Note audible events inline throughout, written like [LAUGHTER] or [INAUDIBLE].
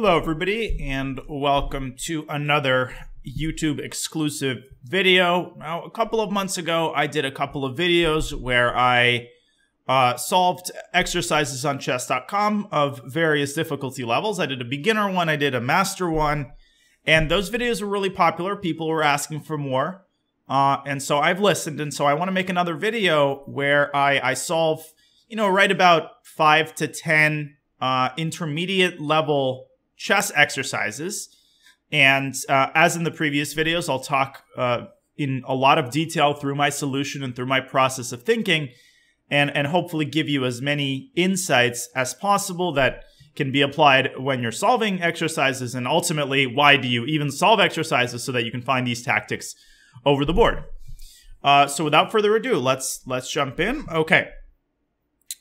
Hello, everybody, and welcome to another YouTube exclusive video. Now, a couple of months ago, I did a couple of videos where I uh, solved exercises on chess.com of various difficulty levels. I did a beginner one, I did a master one, and those videos were really popular. People were asking for more. Uh, and so I've listened, and so I want to make another video where I, I solve, you know, right about five to 10 uh, intermediate level chess exercises. And uh, as in the previous videos, I'll talk uh, in a lot of detail through my solution and through my process of thinking, and, and hopefully give you as many insights as possible that can be applied when you're solving exercises. And ultimately, why do you even solve exercises so that you can find these tactics over the board? Uh, so without further ado, let's let's jump in. Okay.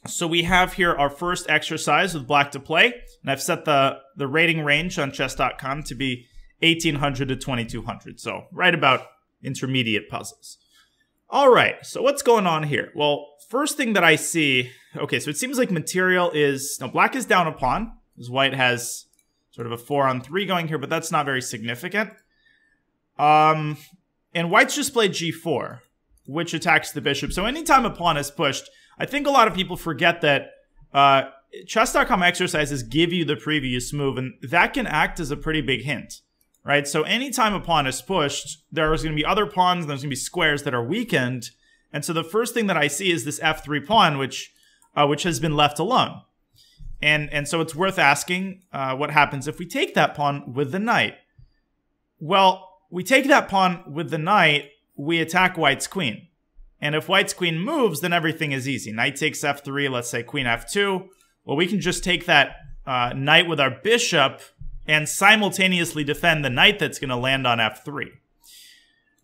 So we have here our first exercise with black to play, and I've set the, the rating range on chess.com to be 1800 to 2200, so right about intermediate puzzles. All right, so what's going on here? Well, first thing that I see, okay, so it seems like material is, now black is down a pawn, as white has sort of a four on three going here, but that's not very significant. Um, and white's just played g4, which attacks the bishop. So anytime a pawn is pushed, I think a lot of people forget that uh, chess.com exercises give you the previous move, and that can act as a pretty big hint, right? So anytime a pawn is pushed, there's going to be other pawns, there's going to be squares that are weakened, and so the first thing that I see is this f3 pawn, which uh, which has been left alone, and and so it's worth asking uh, what happens if we take that pawn with the knight. Well, we take that pawn with the knight, we attack white's queen. And if white's queen moves, then everything is easy. Knight takes f3, let's say queen f2. Well, we can just take that uh, knight with our bishop and simultaneously defend the knight that's going to land on f3.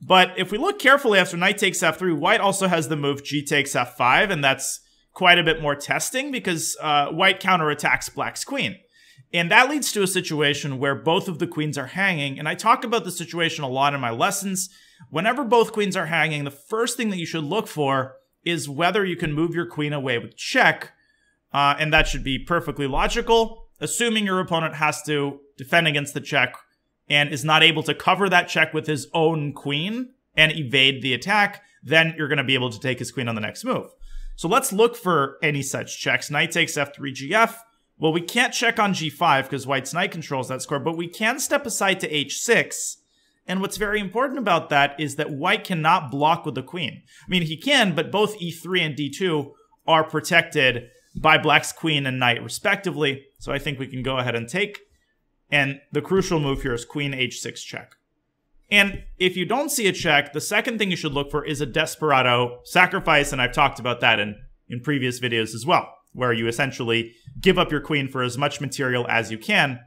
But if we look carefully after knight takes f3, white also has the move g takes f5, and that's quite a bit more testing because uh, white counterattacks black's queen. And that leads to a situation where both of the queens are hanging. And I talk about the situation a lot in my lessons. Whenever both queens are hanging, the first thing that you should look for is whether you can move your queen away with check. Uh, and that should be perfectly logical, assuming your opponent has to defend against the check and is not able to cover that check with his own queen and evade the attack, then you're going to be able to take his queen on the next move. So let's look for any such checks. Knight takes f3 gf. Well, we can't check on g5 because white's knight controls that square, but we can step aside to h6. And what's very important about that is that white cannot block with the queen. I mean, he can, but both e3 and d2 are protected by black's queen and knight respectively. So I think we can go ahead and take. And the crucial move here is queen h6 check. And if you don't see a check, the second thing you should look for is a desperado sacrifice, and I've talked about that in, in previous videos as well where you essentially give up your queen for as much material as you can,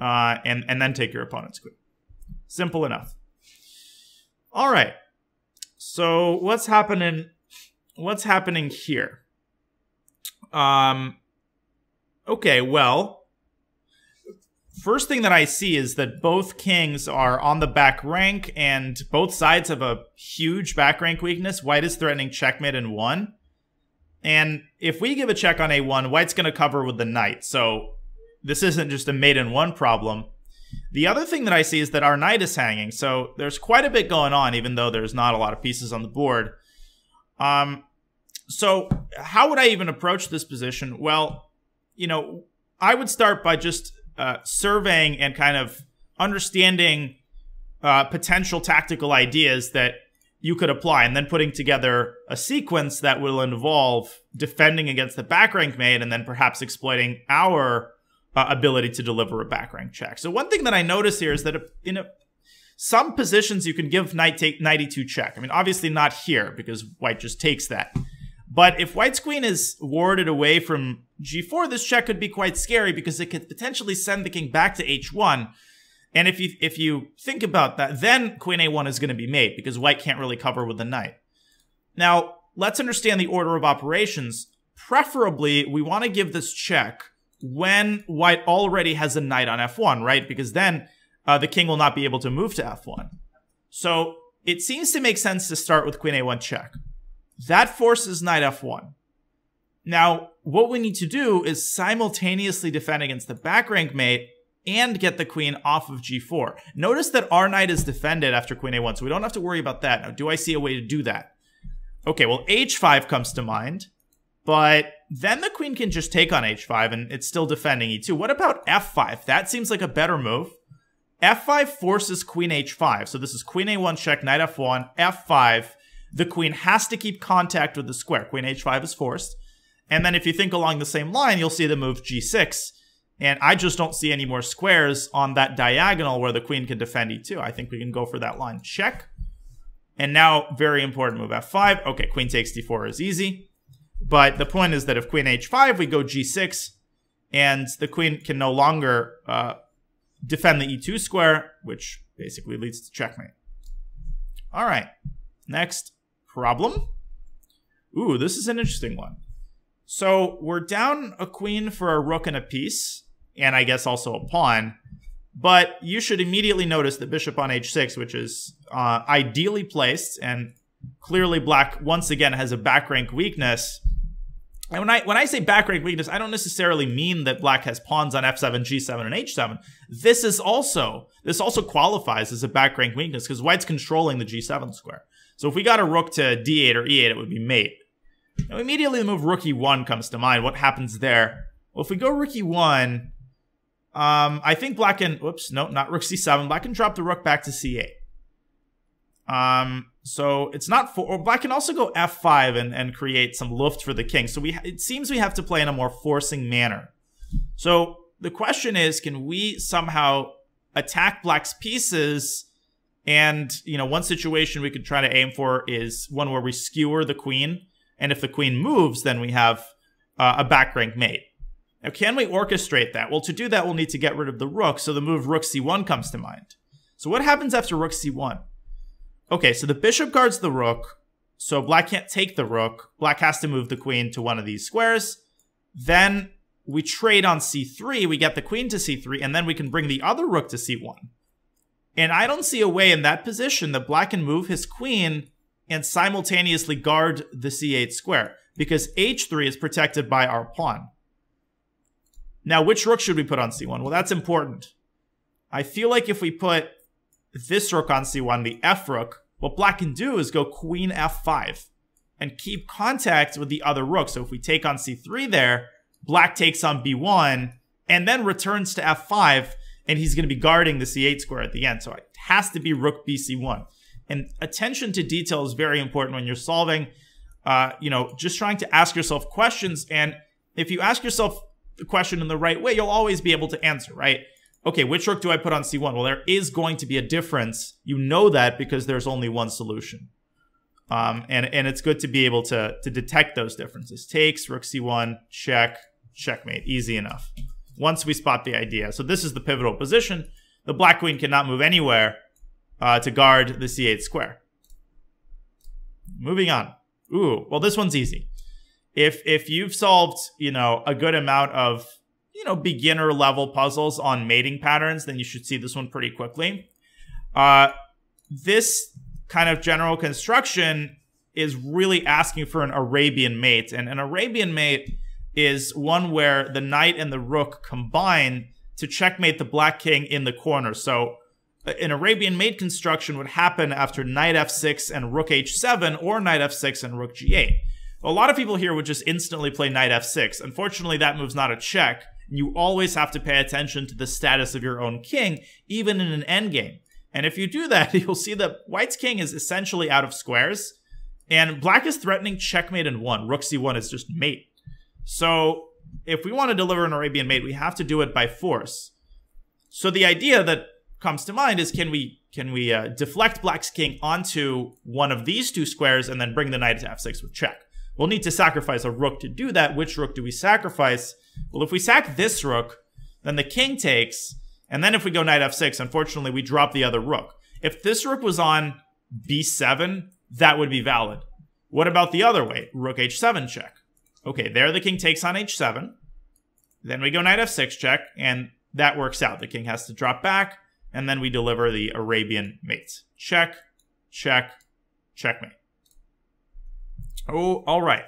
uh, and and then take your opponent's queen. Simple enough. All right. So what's happening? What's happening here? Um. Okay. Well. First thing that I see is that both kings are on the back rank, and both sides have a huge back rank weakness. White is threatening checkmate in one. And if we give a check on a1, white's going to cover with the knight. So this isn't just a mate in one problem. The other thing that I see is that our knight is hanging. So there's quite a bit going on, even though there's not a lot of pieces on the board. Um, so how would I even approach this position? Well, you know, I would start by just uh, surveying and kind of understanding uh, potential tactical ideas that you could apply and then putting together a sequence that will involve defending against the back rank mate and then perhaps exploiting our uh, ability to deliver a back rank check. So one thing that I notice here is that in a, some positions you can give knight take knight e2 check. I mean, obviously not here because white just takes that. But if white's queen is warded away from g4, this check could be quite scary because it could potentially send the king back to h1, and if you if you think about that, then queen a1 is going to be made because white can't really cover with the knight. Now, let's understand the order of operations. Preferably, we want to give this check when white already has a knight on f1, right? Because then uh, the king will not be able to move to f1. So it seems to make sense to start with queen a1 check. That forces knight f1. Now, what we need to do is simultaneously defend against the back rank mate and get the queen off of g4. Notice that our knight is defended after queen a1, so we don't have to worry about that. Now, do I see a way to do that? Okay, well, h5 comes to mind, but then the queen can just take on h5 and it's still defending e2. What about f5? That seems like a better move. f5 forces queen h5. So this is queen a1 check, knight f1, f5. The queen has to keep contact with the square. Queen h5 is forced. And then if you think along the same line, you'll see the move g6. And I just don't see any more squares on that diagonal where the queen can defend e2. I think we can go for that line. Check. And now, very important move f5. Okay, queen takes d4 is easy. But the point is that if queen h5, we go g6, and the queen can no longer uh, defend the e2 square, which basically leads to checkmate. All right, next problem. Ooh, this is an interesting one. So we're down a queen for a rook and a piece, and I guess also a pawn. But you should immediately notice the bishop on h6, which is uh, ideally placed, and clearly black once again has a back rank weakness. And when I when I say back rank weakness, I don't necessarily mean that black has pawns on f7, g7, and h7. This is also this also qualifies as a back rank weakness because white's controlling the g7 square. So if we got a rook to d8 or e8, it would be mate. Now immediately the move rook e1 comes to mind. What happens there? Well, if we go rook e1, um, I think black can, whoops, no, not rook c7. Black can drop the rook back to c8. Um, so it's not for, or black can also go f5 and, and create some luft for the king. So we, it seems we have to play in a more forcing manner. So the question is, can we somehow attack black's pieces? And, you know, one situation we could try to aim for is one where we skewer the queen. And if the queen moves, then we have uh, a back rank mate. Now, can we orchestrate that? Well, to do that, we'll need to get rid of the rook, so the move rook c1 comes to mind. So what happens after rook c1? Okay, so the bishop guards the rook, so black can't take the rook. Black has to move the queen to one of these squares. Then we trade on c3, we get the queen to c3, and then we can bring the other rook to c1. And I don't see a way in that position that black can move his queen and simultaneously guard the c8 square, because h3 is protected by our pawn. Now, which rook should we put on c1? Well, that's important. I feel like if we put this rook on c1, the f rook, what black can do is go queen f5 and keep contact with the other rook. So if we take on c3 there, black takes on b1 and then returns to f5 and he's going to be guarding the c8 square at the end. So it has to be rook bc1. And attention to detail is very important when you're solving, uh, you know, just trying to ask yourself questions. And if you ask yourself the question in the right way, you'll always be able to answer, right? Okay, which rook do I put on c1? Well, there is going to be a difference. You know that because there's only one solution. Um, and, and it's good to be able to, to detect those differences. Takes, rook c1, check, checkmate. Easy enough. Once we spot the idea. So this is the pivotal position. The black queen cannot move anywhere uh, to guard the c8 square. Moving on. Ooh, well, this one's easy if if you've solved you know a good amount of you know beginner level puzzles on mating patterns, then you should see this one pretty quickly. Uh, this kind of general construction is really asking for an Arabian mate, and an Arabian mate is one where the knight and the rook combine to checkmate the black king in the corner. So uh, an Arabian mate construction would happen after knight f6 and rook h7 or knight f6 and rook g8. A lot of people here would just instantly play knight f6. Unfortunately, that move's not a check. You always have to pay attention to the status of your own king, even in an endgame. And if you do that, [LAUGHS] you'll see that white's king is essentially out of squares, and black is threatening checkmate in one. Rook c1 is just mate. So if we want to deliver an Arabian mate, we have to do it by force. So the idea that comes to mind is can we can we uh, deflect black's king onto one of these two squares and then bring the knight to f6 with check? We'll need to sacrifice a rook to do that. Which rook do we sacrifice? Well, if we sack this rook, then the king takes, and then if we go knight f6, unfortunately, we drop the other rook. If this rook was on b7, that would be valid. What about the other way? Rook h7 check. Okay, there the king takes on h7. Then we go knight f6 check, and that works out. The king has to drop back, and then we deliver the Arabian mates. Check, check, checkmate. Oh, all right.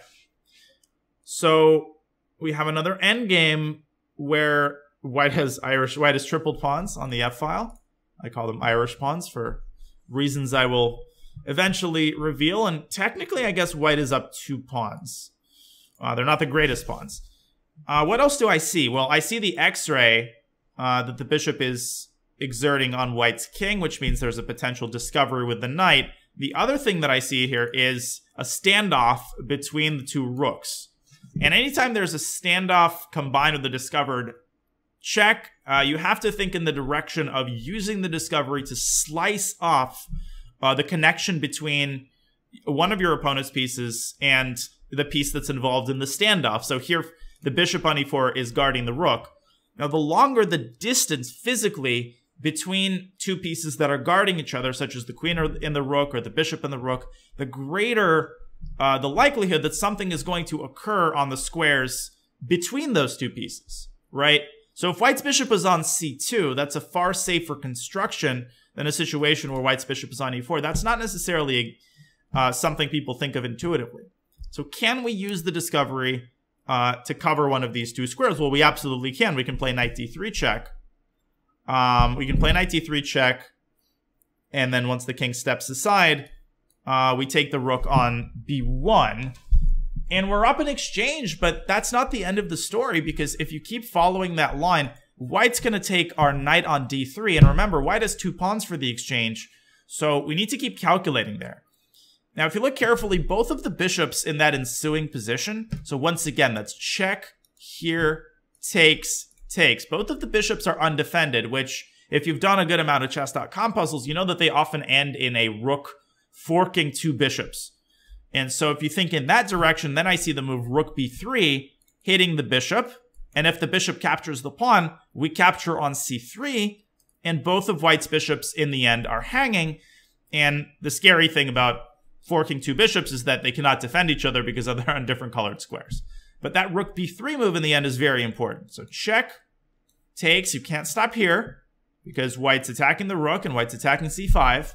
So we have another endgame where white has Irish white has tripled pawns on the f file. I call them Irish pawns for reasons I will eventually reveal. And technically, I guess white is up two pawns. Uh, they're not the greatest pawns. Uh, what else do I see? Well, I see the X-ray uh, that the bishop is exerting on white's king, which means there's a potential discovery with the knight. The other thing that I see here is a standoff between the two rooks. And anytime there's a standoff combined with the discovered check, uh, you have to think in the direction of using the discovery to slice off uh, the connection between one of your opponent's pieces and the piece that's involved in the standoff. So here, the bishop on e4 is guarding the rook. Now, the longer the distance physically between two pieces that are guarding each other, such as the queen and the rook or the bishop and the rook, the greater uh, the likelihood that something is going to occur on the squares between those two pieces, right? So if white's bishop is on c2, that's a far safer construction than a situation where white's bishop is on e4. That's not necessarily uh, something people think of intuitively. So can we use the discovery uh, to cover one of these two squares? Well, we absolutely can. We can play knight d3 check. Um, we can play knight d3 check, and then once the king steps aside, uh, we take the rook on b1, and we're up in exchange, but that's not the end of the story because if you keep following that line, white's going to take our knight on d3. And remember, white has two pawns for the exchange, so we need to keep calculating there. Now, if you look carefully, both of the bishops in that ensuing position, so once again, that's check, here, takes, takes. Both of the bishops are undefended, which, if you've done a good amount of chess.com puzzles, you know that they often end in a rook forking two bishops. And so if you think in that direction, then I see the move rook b3 hitting the bishop. And if the bishop captures the pawn, we capture on c3. And both of white's bishops in the end are hanging. And the scary thing about forking two bishops is that they cannot defend each other because [LAUGHS] they're on different colored squares. But that rook b3 move in the end is very important. So check, takes, you can't stop here because white's attacking the rook and white's attacking c5.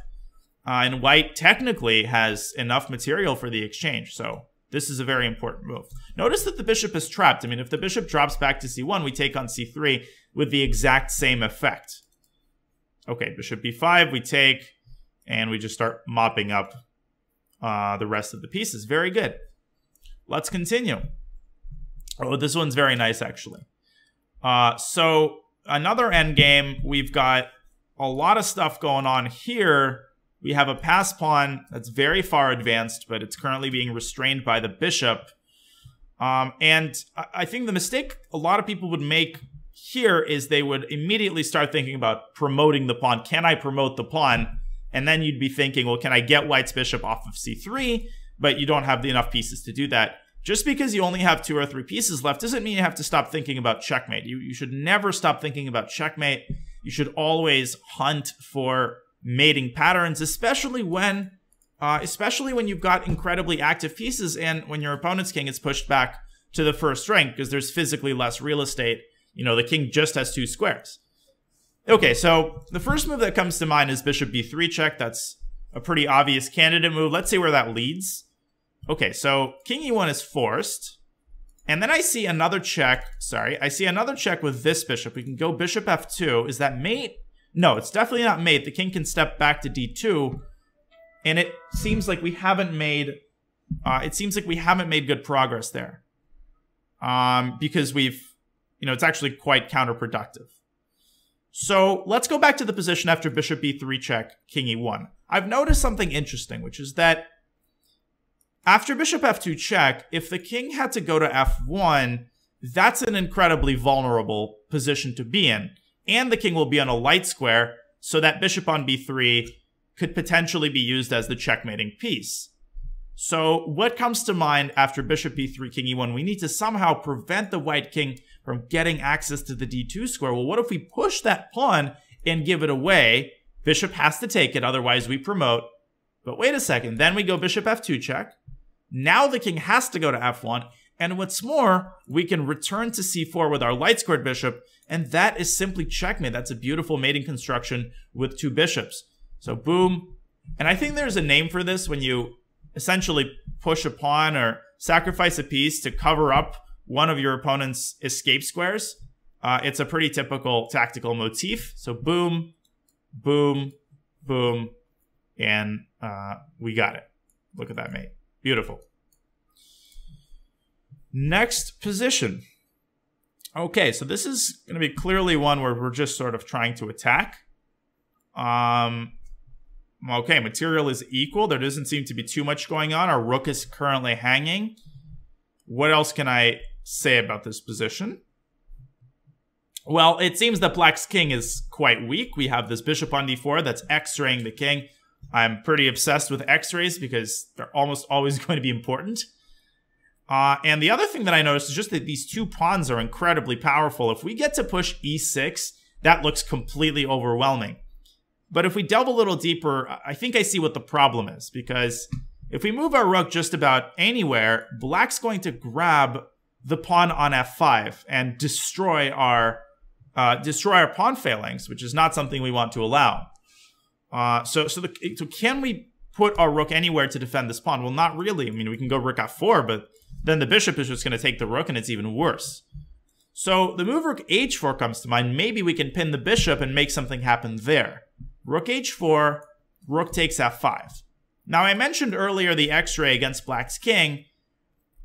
Uh, and white technically has enough material for the exchange, so this is a very important move. Notice that the bishop is trapped. I mean, if the bishop drops back to c1, we take on c3 with the exact same effect. Okay, bishop b5, we take, and we just start mopping up uh, the rest of the pieces. Very good. Let's continue. Oh, this one's very nice, actually. Uh, so another endgame, we've got a lot of stuff going on here we have a pass pawn that's very far advanced, but it's currently being restrained by the bishop. Um, and I think the mistake a lot of people would make here is they would immediately start thinking about promoting the pawn. Can I promote the pawn? And then you'd be thinking, well, can I get white's bishop off of c3? But you don't have the enough pieces to do that. Just because you only have two or three pieces left doesn't mean you have to stop thinking about checkmate. You, you should never stop thinking about checkmate. You should always hunt for mating patterns, especially when uh, especially when you've got incredibly active pieces and when your opponent's king is pushed back to the first rank because there's physically less real estate. You know, the king just has two squares. Okay, so the first move that comes to mind is bishop b3 check. That's a pretty obvious candidate move. Let's see where that leads. Okay, so king e1 is forced. And then I see another check. Sorry, I see another check with this bishop. We can go bishop f2. Is that mate? No, it's definitely not mate. The king can step back to d2, and it seems like we haven't made. Uh, it seems like we haven't made good progress there, um, because we've, you know, it's actually quite counterproductive. So let's go back to the position after bishop b3 check, king e1. I've noticed something interesting, which is that after bishop f2 check, if the king had to go to f1, that's an incredibly vulnerable position to be in and the king will be on a light square, so that bishop on b3 could potentially be used as the checkmating piece. So what comes to mind after bishop b3, king e1? We need to somehow prevent the white king from getting access to the d2 square. Well, what if we push that pawn and give it away? Bishop has to take it, otherwise we promote. But wait a second, then we go bishop f2 check. Now the king has to go to f1, and what's more, we can return to c4 with our light squared bishop, and that is simply checkmate. That's a beautiful mating construction with two bishops. So boom. And I think there's a name for this when you essentially push a pawn or sacrifice a piece to cover up one of your opponent's escape squares. uh, it's a pretty typical tactical motif. So boom, boom, boom, and uh, we got it. Look at that mate. Beautiful. Next position. Okay, so this is going to be clearly one where we're just sort of trying to attack. Um, okay, material is equal. There doesn't seem to be too much going on. Our rook is currently hanging. What else can I say about this position? Well, it seems that Black's king is quite weak. We have this bishop on d4 that's x-raying the king. I'm pretty obsessed with x-rays because they're almost always [LAUGHS] going to be important. Uh, and the other thing that I noticed is just that these two pawns are incredibly powerful. If we get to push e6, that looks completely overwhelming. But if we delve a little deeper, I think I see what the problem is. Because if we move our rook just about anywhere, black's going to grab the pawn on f5 and destroy our uh, destroy our pawn phalanx, which is not something we want to allow. Uh, so, so, the, so can we put our rook anywhere to defend this pawn? Well, not really. I mean, we can go rook f4, but then the bishop is just going to take the rook, and it's even worse. So the move rook h4 comes to mind. Maybe we can pin the bishop and make something happen there. Rook h4, rook takes f5. Now, I mentioned earlier the x-ray against black's king,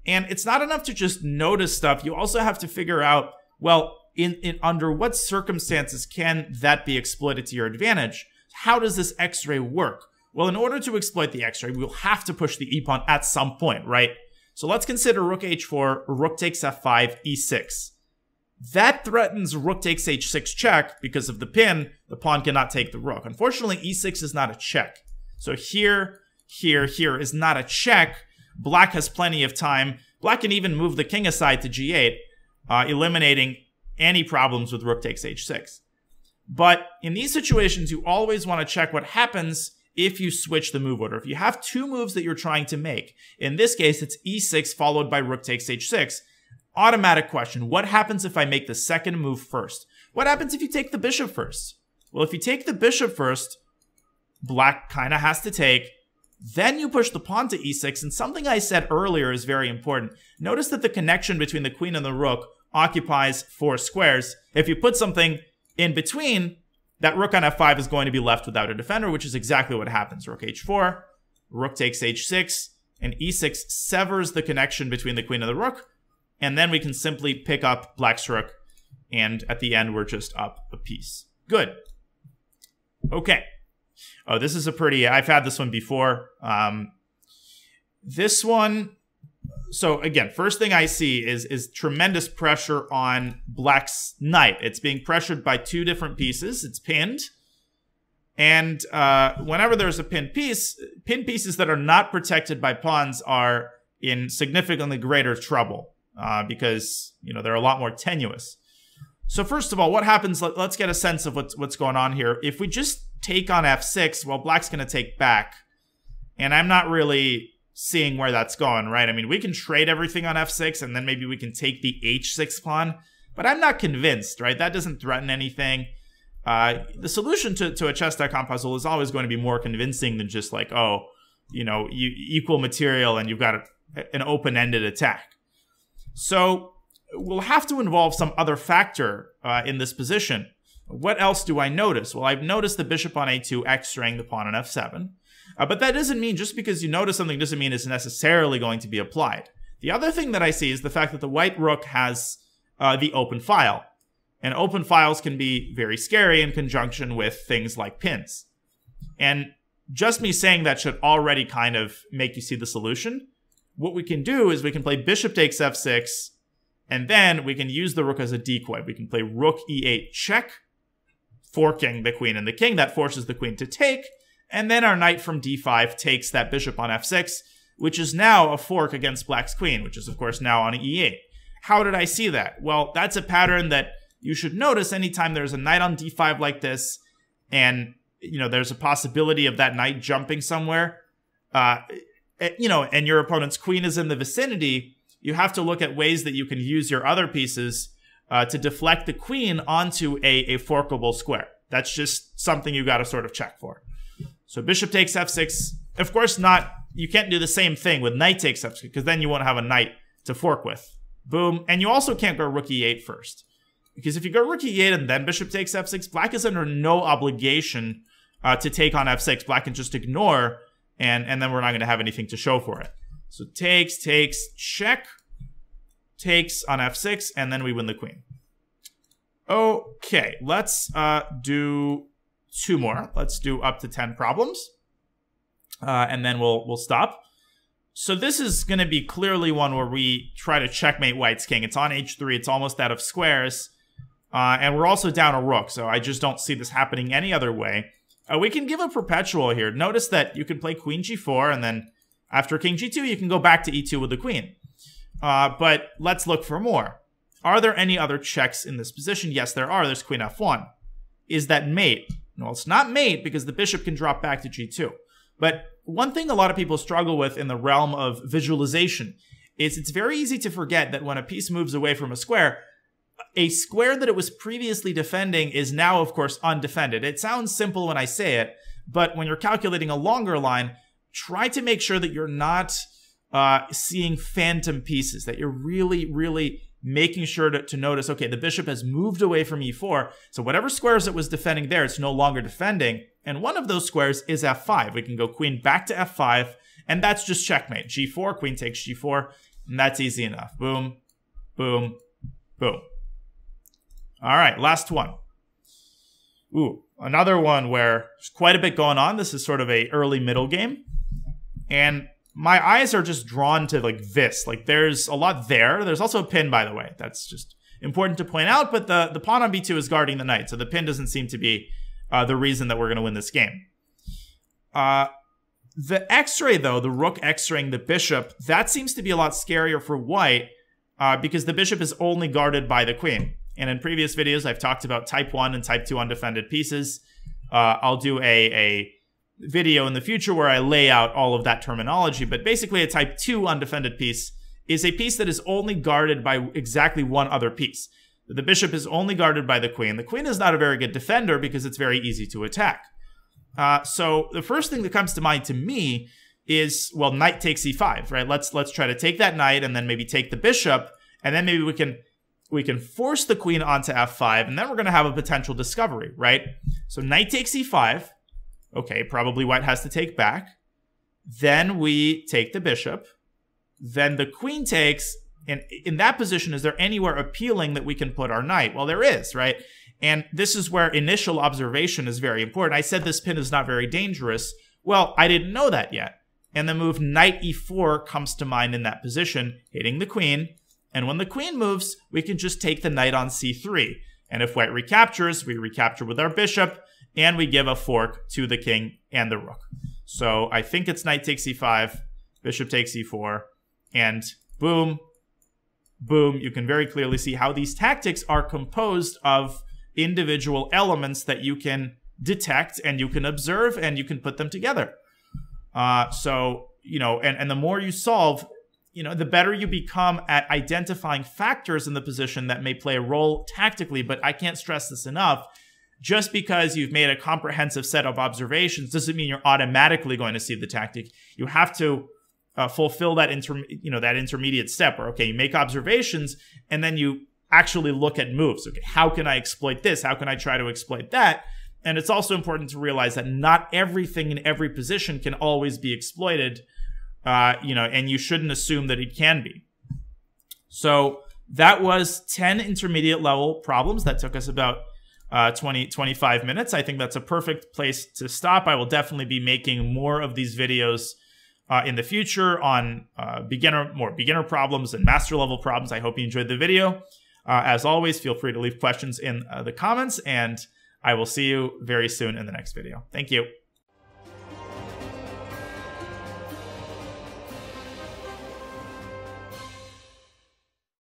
and it's not enough to just notice stuff. You also have to figure out, well, in, in under what circumstances can that be exploited to your advantage? How does this x-ray work? Well, in order to exploit the x-ray, we'll have to push the e-pawn at some point, right? So let's consider rook h4, rook takes f5, e6. That threatens rook takes h6 check because of the pin, the pawn cannot take the rook. Unfortunately, e6 is not a check. So here, here, here is not a check. Black has plenty of time. Black can even move the king aside to g8, uh, eliminating any problems with rook takes h6. But in these situations, you always want to check what happens if you switch the move order. If you have two moves that you're trying to make, in this case, it's e6 followed by rook takes h6. Automatic question, what happens if I make the second move first? What happens if you take the bishop first? Well, if you take the bishop first, black kind of has to take, then you push the pawn to e6, and something I said earlier is very important. Notice that the connection between the queen and the rook occupies four squares. If you put something in between, that rook on f5 is going to be left without a defender, which is exactly what happens. Rook h4, rook takes h6, and e6 severs the connection between the queen and the rook, and then we can simply pick up black's rook, and at the end we're just up a piece. Good. Okay. Oh, this is a pretty, I've had this one before. Um, this one so again, first thing I see is is tremendous pressure on Black's knight. It's being pressured by two different pieces. It's pinned. And uh, whenever there's a pinned piece, pinned pieces that are not protected by pawns are in significantly greater trouble uh, because you know they're a lot more tenuous. So first of all, what happens? Let, us get a sense of what's what's going on here. If we just take on f6, well, Black's going to take back, and I'm not really seeing where that's going, right? I mean, we can trade everything on f6 and then maybe we can take the h6 pawn, but I'm not convinced, right? That doesn't threaten anything. Uh, the solution to, to a chess.com puzzle is always going to be more convincing than just like, oh, you know, you equal material and you've got a, an open-ended attack. So we'll have to involve some other factor uh, in this position. What else do I notice? Well, I've noticed the bishop on a2 x-raying the pawn on f7. Uh, but that doesn't mean just because you notice something doesn't mean it's necessarily going to be applied. The other thing that I see is the fact that the white rook has uh, the open file. And open files can be very scary in conjunction with things like pins. And just me saying that should already kind of make you see the solution. What we can do is we can play bishop takes f6, and then we can use the rook as a decoy. We can play rook e8 check, forking the queen and the king. That forces the queen to take, and then our knight from d5 takes that bishop on f6, which is now a fork against black's queen, which is of course now on e8. How did I see that? Well, that's a pattern that you should notice anytime there's a knight on d5 like this, and you know there's a possibility of that knight jumping somewhere. Uh, eh, you know, and your opponent's queen is in the vicinity. You have to look at ways that you can use your other pieces uh, to deflect the queen onto a, a forkable square. That's just something you got to sort of check for. So bishop takes f6. Of course, not. You can't do the same thing with knight takes f6 because then you won't have a knight to fork with. Boom. And you also can't go rook e8 first. because if you go rook e8 and then bishop takes f6, black is under no obligation uh, to take on f6. Black can just ignore, and, and then we're not going to have anything to show for it. So takes, takes, check, takes on f6, and then we win the queen. Okay, let's uh, do two more. Let's do up to 10 problems, uh, and then we'll, we'll stop. So this is going to be clearly one where we try to checkmate white's king. It's on h3. It's almost out of squares. Uh, and we're also down a rook, so I just don't see this happening any other way. Uh, we can give a perpetual here. Notice that you can play queen g4, and then after king g2, you can go back to e2 with the queen. Uh, but let's look for more. Are there any other checks in this position? Yes, there are. There's queen f1. Is that mate? No, it's not mate because the bishop can drop back to g2. But one thing a lot of people struggle with in the realm of visualization is it's very easy to forget that when a piece moves away from a square, a square that it was previously defending is now, of course, undefended. It sounds simple when I say it, but when you're calculating a longer line, try to make sure that you're not uh, seeing phantom pieces, that you're really, really making sure to, to notice, okay, the bishop has moved away from e4. So whatever squares it was defending there, it's no longer defending. And one of those squares is f5. We can go queen back to f5, and that's just checkmate. g4, queen takes g4, and that's easy enough. Boom, boom, boom. All right, last one. Ooh, another one where there's quite a bit going on. This is sort of a early middle game. And my eyes are just drawn to like this. Like there's a lot there. There's also a pin, by the way. That's just important to point out. But the, the pawn on b2 is guarding the knight. So the pin doesn't seem to be uh, the reason that we're going to win this game. Uh, the x-ray, though, the rook x-raying the bishop, that seems to be a lot scarier for white uh, because the bishop is only guarded by the queen. And in previous videos, I've talked about type 1 and type 2 undefended pieces. Uh, I'll do a, a video in the future where I lay out all of that terminology, but basically a type 2 undefended piece is a piece that is only guarded by exactly one other piece. The bishop is only guarded by the queen. The queen is not a very good defender because it's very easy to attack. Uh, so the first thing that comes to mind to me is well, knight takes e5, right? Let's let's try to take that knight and then maybe take the bishop, and then maybe we can we can force the queen onto f5, and then we're going to have a potential discovery, right? So knight takes e5. Okay, probably white has to take back. Then we take the bishop. Then the queen takes. And in that position, is there anywhere appealing that we can put our knight? Well, there is, right? And this is where initial observation is very important. I said this pin is not very dangerous. Well, I didn't know that yet. And the move knight e4 comes to mind in that position, hitting the queen. And when the queen moves, we can just take the knight on c3. And if white recaptures, we recapture with our bishop and we give a fork to the king and the rook. So I think it's knight takes e5, bishop takes e4, and boom, boom. You can very clearly see how these tactics are composed of individual elements that you can detect and you can observe and you can put them together. Uh, so, you know, and, and the more you solve, you know, the better you become at identifying factors in the position that may play a role tactically. But I can't stress this enough just because you've made a comprehensive set of observations doesn't mean you're automatically going to see the tactic. You have to uh, fulfill that inter- you know that intermediate step where okay, you make observations and then you actually look at moves. Okay, how can I exploit this? How can I try to exploit that? And it's also important to realize that not everything in every position can always be exploited. Uh, you know, and you shouldn't assume that it can be. So that was 10 intermediate level problems that took us about uh, 20, 25 minutes. I think that's a perfect place to stop. I will definitely be making more of these videos uh, in the future on uh, beginner, more beginner problems and master level problems. I hope you enjoyed the video. Uh, as always, feel free to leave questions in uh, the comments, and I will see you very soon in the next video. Thank you.